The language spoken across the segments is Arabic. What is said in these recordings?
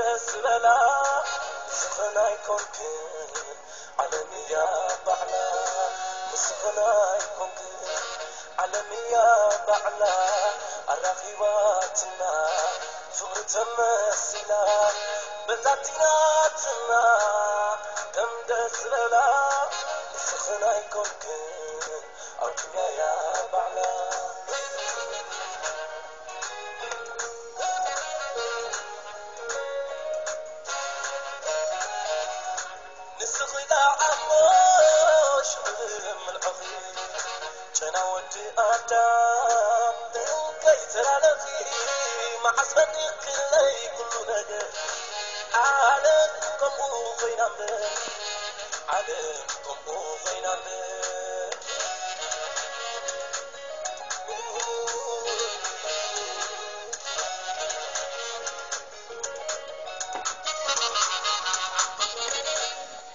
نسلنا سخنا يكون كل عالمية نيابة سخنا مصغنا يكون كل على نيابة على الرغيواتنا فقر تمثلا بذاتياتنا كم دسلنا سخنا يكون كل أرضنا يا بعلا. أنا ودي آدم بيت الالفي مع صديق لي كل نجا عليكم وفينا به عليكم وفينا به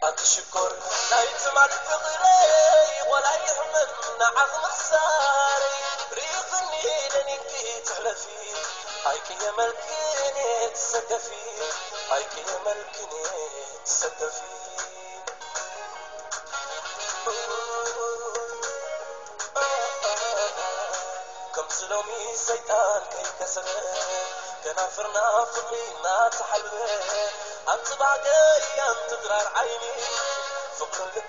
أتشكر لا يتمع الفقرين نعم مساري ريقني لنكي تحلفي هايك يا ملكني تصدفي هايك يا ملكني تصدفي كم سلومي سيطان كي كسر كنافرنا فقرينا تحلوه أنت بعدي أنت غرار عيني. فقر اللب